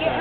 Yeah.